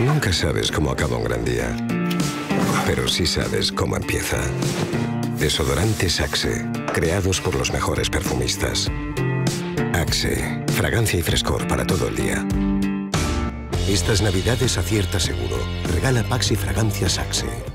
Nunca sabes cómo acaba un gran día, pero sí sabes cómo empieza. Desodorantes Axe, creados por los mejores perfumistas. Axe, fragancia y frescor para todo el día. Estas navidades acierta seguro. Regala Paxi Fragancias Axe.